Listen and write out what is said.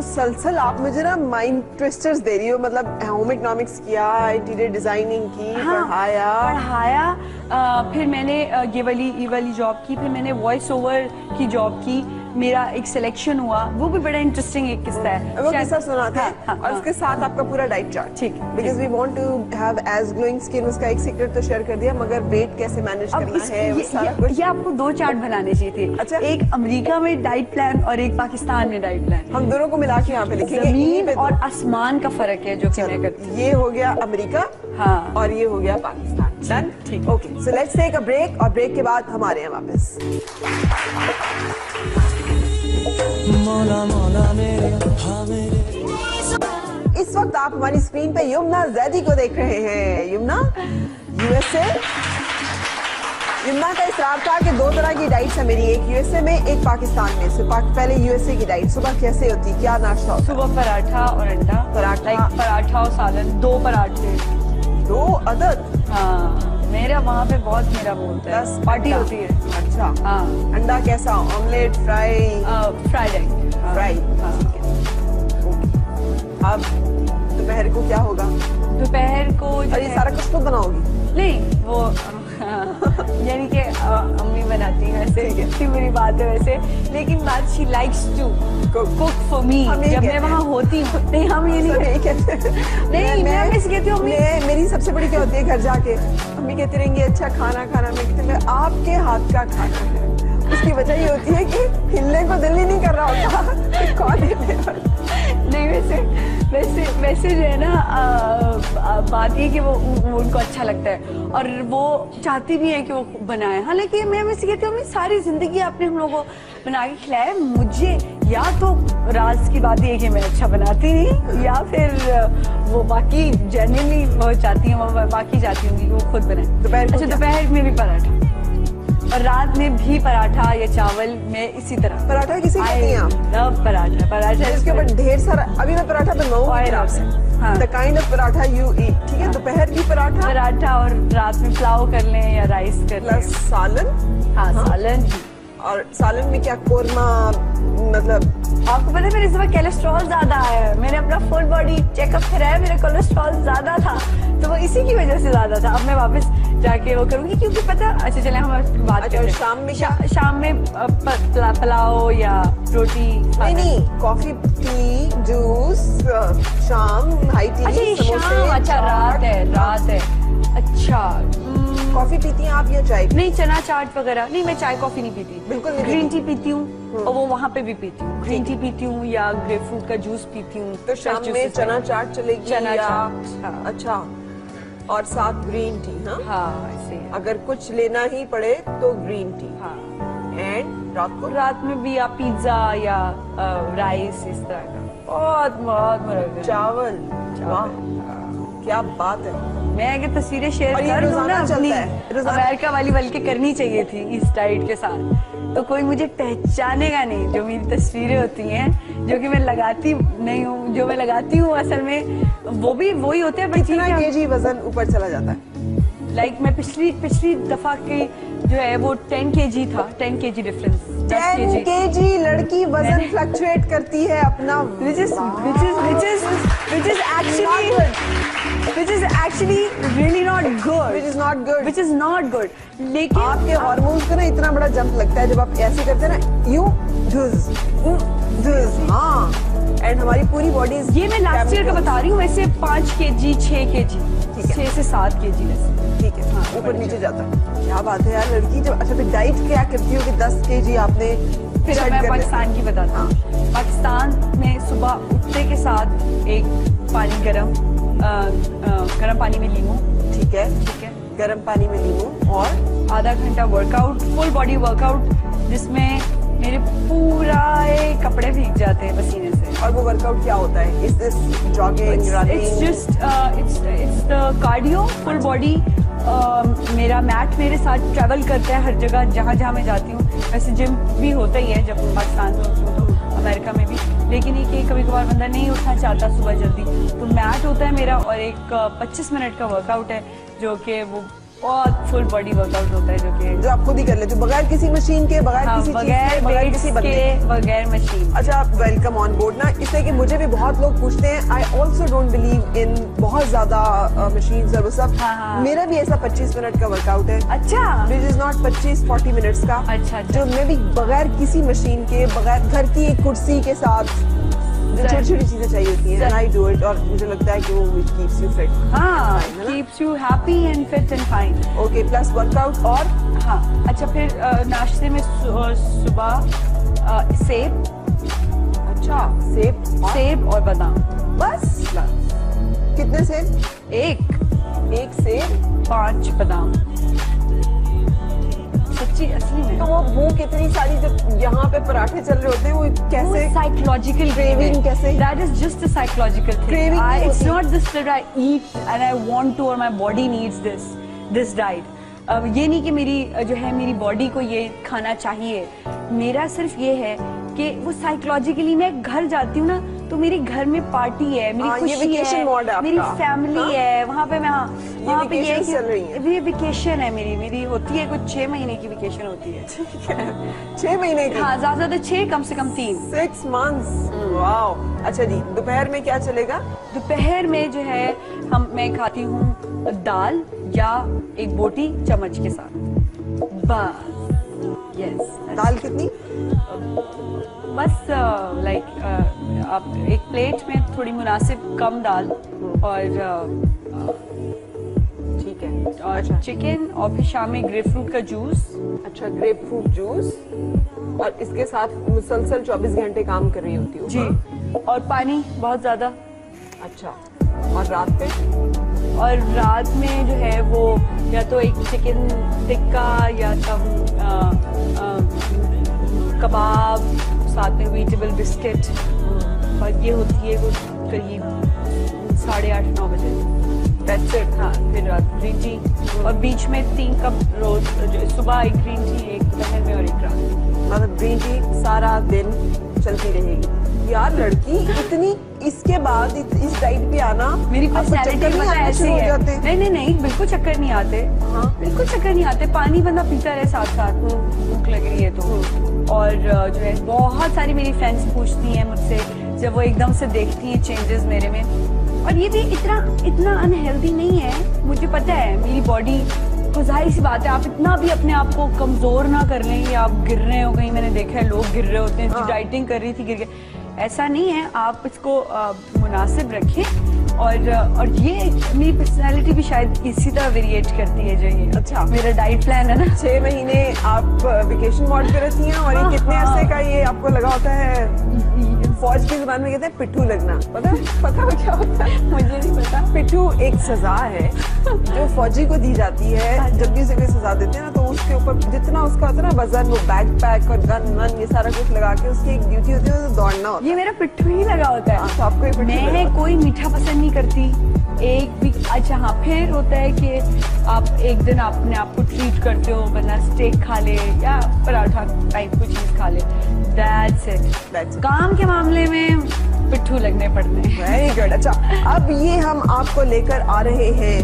मुसलसल आप मुझे ना माइंड ट्विस्टर्स दे रही हो मतलब होम इकोनॉमिक्स किया इंटीरियर डिज़ाइनिंग की हाँ, पढ़ाया। पढ़ाया आ, फिर मैंने ये वाली ये वाली जॉब की फिर मैंने वॉइस ओवर की जॉब की। मेरा एक सिलेक्शन हुआ वो भी बड़ा इंटरेस्टिंग एक किस्सा है। वो किस्सा सुनाते हाँ, हैं हाँ, और हाँ। उसके साथ आपका पूरा डाइट चार्ट ठीक। Because we want to have as glowing skin उसका एक सीक्रेट तो शेयर कर दिया मगर वेट कैसे मैनेज करना है वो ये, सारा ये, कुछ ये आपको दो चार्ट बनाने चाहिए थे। अच्छा। एक अमेरिका में डाइट प्लान और एक पाकिस्तान में डाइट प्लान हम दोनों को मिला के यहाँ पे लिखेंगे। ज़मीन और आसमान का फ़र्क है जो कि ये हो गया अमेरिका हाँ। और ये हो गया पाकिस्तान। डन ठीक। Okay so let's take a break और ब्रेक के बाद हम आ रहे हैं वापस। मौला मौला मेरे हाँ मेरे। इस वक्त आप हमारी स्क्रीन पे यमुना जैदी को देख रहे हैं। यमुना यूएसए यमुना का इसरार था कि दो तरह की डाइट्स है मेरी। एक यूएसए में एक पाकिस्तान में। सो पाक, पहले यूएसए की डाइट। सुबह कैसे होती क्या नाश्ता होता? सुबह पराठा और अंडा। पराठा। पराठा और सालन। दो पराठे। दो अदद? हाँ। मेरा वहाँ पे बहुत मेरा बोलता प्लस है। पार्टी होती है। अच्छा। हाँ। अंडा कैसा? Omelette fry? Fried egg. Fry. हाँ। अब दोपहर को क्या होगा? दोपहर को ये सारा कुछ खुद बनाओगी? नहीं वो यानी कि अम्मी बनाती है वैसे इतनी बुरी बात है वैसे। लेकिन बात she likes to cook for me जब मैं वहाँ होती हूँ। नहीं हम ये नहीं कहते। हैं। नहीं, मैं हमेशा कहती हूँ, मेरी सबसे बड़ी क्या होती है घर जाके? अम्मी कहती रहेंगी अच्छा खाना खाना मैं कहती मैं आपके हाथ का खाना है। उसकी वजह ये होती है कि हिलने को दिल ही नहीं कर रहा होता। कौन हिले नहीं वैसे वैसे वैसे जो है ना अ, अ, बात ये कि वो, उनको अच्छा लगता है और वो चाहती भी है कि वो बनाए। हालाँकि मैं वैसे कहती हूँ "अम्मी, सारी ज़िंदगी आपने हम लोगों को बना के खिलाया मुझे या तो राज की बात ये कि मैं अच्छा बनाती नहीं या फिर वो बाकी जनरली वो चाहती हैं वो बाकी चाहती हूँ कि वो खुद बनाए। दोपहर अच्छा दोपहर में भी पराठा। में भी पराठा या चावल में इसी तरह पराठा किसी कहती हैं आप? लव पराठा। पराठा इसके ऊपर ढेर सारा अभी मैं पराठा बनवाऊँगी आपसे। हाँ। The kind of paratha you eat ठीक है? दोपहर की पराठा। पराठा और रात में पुलाव कर लें या राइस कर लें। सालन। हाँ सालन जी और सालन में क्या कोरमा मतलब आपको पता है मेरे इस बार कोलेस्ट्रॉल ज़्यादा आया है। मैंने अपना फुल बॉडी चेकअप कराया मेरा कोलेस्ट्रॉल ज़्यादा था। तो वो इसी की वजह से ज़्यादा था। अब मैं वापस जाके वो करूँगी क्योंकि पता अच्छा चले हम बात अच्छा, शाम में शा, शाम में पला- पुलाव या रोटी नहीं नहीं कॉफ़ी टी जूस शाम हाई टी अच्छा शाम अच्छा। रात है रात है। अच्छा हम्म, कॉफ़ी पीती हैं आप या चाय? नहीं चना चाट वगैरह। नहीं मैं चाय कॉफ़ी नहीं पीती। बिल्कुल नहीं ग्रीन टी पीती। हूँ और वो वहाँ पे भी पीती हूँ। ग्रीन टी पीती हूँ या ग्रेप फ्रूट का जूस पीती हूँ। तो शाम में चना चाट चलेगी चना चाट। अच्छा। और साथ ग्रीन टी हाँ? हाँ ही है। अगर कुछ लेना ही पड़े तो ग्रीन टी हाँ. एंड रात को? रात में भी आप पिज्जा या राइस इस तरह का। बहुत बहुत मज़ा चावल? वाह क्या बात है। मैं अगर तस्वीरें शेयर कर दूँ ना अपनी है। अमेरिका वाली बल्कि करनी चाहिए थी इस डाइट के साथ। तो कोई मुझे पहचानेगा नहीं जो मेरी तस्वीरें होती हैं। जो कि मैं लगाती नहीं हूँ जो मैं लगाती हूँ असल में वो भी वही होते हैं कितना केजी वज़न ऊपर चला जाता है। लाइक like, मैं पिछली पिछली दफ़ा की जो है वो टेन के जी था टेन के जी डिफरेंस के टेन जी के जी लड़की वज़न फ्लक्चुएट करती है अपना which is which is which is which is actually which is actually really not good. Which is not good. Which is not good. लेकिन आपके हार्मोन्स को ना इतना बड़ा जंप लगता है जब आप ऐसे करते हैं ना यू हाँ। एंड हमारी पूरी बॉडी ये मैं लास्ट ईयर का बता रही हूँ वैसे पाँच के जी छह के जी ठीक है। छह से सात के जी वैसे। ठीक है हाँ, ऊपर नीचे जाता है। क्या बात है यार लड़की जब अच्छा फिर डाइट क्या करती हो कि 10 केजी आपने फिर मैं पाकिस्तान की बताता हूँ। पाकिस्तान में सुबह उठने के साथ एक पानी गर्म अ, पानी में लीमू। ठीक है। ठीक है। गर्म पानी में नींबू और आधा घंटा वर्कआउट फुल बॉडी वर्कआउट जिसमें मेरे पूरा कपड़े भीग जाते हैं पसीने से। और वो वर्कआउट क्या होता है? Is this jogging uh, it's it's the cardio full body uh, मेरा मैट मेरे साथ ट्रैवल करता है हर जगह जहाँ जहाँ मैं जाती हूँ। वैसे जिम भी होता ही है जब पाकिस्तान में होती हूँ तो अमेरिका में भी। लेकिन ये कि कभी कभार बंदा नहीं उठना चाहता सुबह जल्दी। तो मैट होता है मेरा और एक uh, 25 मिनट का वर्कआउट है जो कि वो बहुत फुल बॉडी वर्कआउट होता है जो कि जो आप खुद ही कर लेते हो बगैर किसी मशीन के बगैर हाँ, किसी चीज़ बगैर के बगैर किसी बंदे बगैर मशीन अच्छा आप वेलकम ऑन बोर्ड ना इसलिए कि मुझे भी बहुत लोग पूछते हैं I also don't believe in बहुत ज़्यादा मशीन और वो सब। हाँ, हाँ। मेरा भी ऐसा 25 मिनट का वर्कआउट है। अच्छा। विच इज़ नॉट 25 40 मिनट्स का। अच्छा, अच्छा। जो मैं भी बगैर किसी मशीन के बगैर घर की एक कुर्सी के साथ जो छोटी छोटी चीज़ें चाहिए होती हैं सर। आई डू इट और मुझे लगता है कि वो विच कीप्स यू फिट हाँ keeps you happy and fit and fine okay plus workout और? हाँ अच्छा फिर नाश्ते में सुबह सेब। अच्छा सेब सेब और बादाम। बस। कितने सेब? एक। एक सेब? पाँच बादाम। इतनी सारी जब यहाँ पे पराठे चल रहे होते हैं वो कैसे साइकोलॉजिकल क्रेविंग कैसे? That is just a psychological craving it's not this that I eat and I want to और my body needs this this diet ये नहीं कि मेरी जो है मेरी बॉडी को ये खाना चाहिए। मेरा सिर्फ़ ये है कि वो साइकोलॉजिकली मैं घर जाती हूँ ना तो मेरी घर में पार्टी है मेरी हाँ, ये खुशी mode है है मेरी फैमिली हाँ? है वहाँ पे मैं हाँ वहाँ पे ये है हैं। ये वेकेशन है मेरी मेरी होती है कुछ छह महीने की वेकेशन होती है। छह महीने की? हाँ ज़्यादा ज़्यादा छह कम से कम तीन। सिक्स मंथ्स वाओ अच्छा जी दोपहर में क्या चलेगा? दोपहर में जो है हम मैं खाती हूँ दाल या एक बोटी चम्मच के साथ। बस। यस दाल कितनी? बस लाइक आप एक प्लेट में थोड़ी मुनासिब कम दाल और ठीक है। और चिकन और फिर शाम में ग्रेपफ्रूट का जूस अच्छा ग्रेप फ्रूट जूस और इसके साथ मुसलसल 24 घंटे काम कर रही होती हूँ। जी। और पानी बहुत ज़्यादा। अच्छा। और रात पे और रात में जो है वो या तो एक चिकन टिक्का या अ, कबाब साथ में वीटेबल बिस्किट और ये होती है वो करीब साढ़े आठ नौ बजे दैट्स इट हाँ फिर रात ग्रीन टी और बीच में तीन कप रोज सुबह एक ग्रीन टी एक दोपहर में और एक रात। मतलब ग्रीन टी सारा दिन चलती रहेगी यार लड़की इतनी इसके बाद इत, इस डाइट पे आना मेरी पर्सनैलिटी चक्कर नहीं पता ऐसी हो जाते। नहीं नहीं नहीं बिल्कुल चक्कर नहीं आते। हाँ। बिल्कुल चक्कर नहीं आते। पानी बंदा पीता रहे साथ साथ। भूख लग रही है तो। और जो है बहुत सारी मेरी फ्रेंड्स पूछती हैं मुझसे जब वो एकदम से देखती हैं चेंजेस मेरे में। और ये भी इतना इतना अनहेल्दी नहीं है। मुझे पता है मेरी बॉडी को ज़ाहिर सी बात है आप इतना भी अपने आप को कमज़ोर ना कर लें कि आप गिर रहे हो कहीं। मैंने देखा है लोग गिर रहे होते हैं हाँ। डाइटिंग कर रही थी गिर गए। ऐसा नहीं है आप इसको मुनासिब रखें और और ये मेरी पर्सनैलिटी भी शायद इसी तरह वेरिएट करती है जो ये। अच्छा। मेरा डाइट प्लान है ना। छः महीने आप वेकेशन मोड पे रहती हैं और ये हाँ, कितने हाँ। अरसे का ये आपको लगा होता है? फौज की ज़ुबान में कहते हैं पिट्ठू लगना। पता पता क्या होता है? मुझे नहीं पता। पिट्ठू एक सजा है जो फौजी को दी जाती है जब भी उसे कोई सजा देते हैं ना तो उसके ऊपर जितना उसका होता है ना वज़न वो बैग पैक और गन वन ये सारा कुछ लगा के उसकी एक ड्यूटी होती है तो दौड़ना होता ये मेरा पिट्ठू ही लगा होता हाँ, है तो आपको मैं कोई मीठा पसंद नहीं करती। एक भी अच्छा हाँ फिर होता है कि आप एक दिन अपने आप को ट्रीट करते हो वरना स्टेक खा ले या पराठा टाइप कोई चीज़ खा ले। That's it. काम के मामले में पिट्ठू लगने पड़ते हैं। वेरी गुड अच्छा अब ये हम आपको लेकर आ रहे हैं।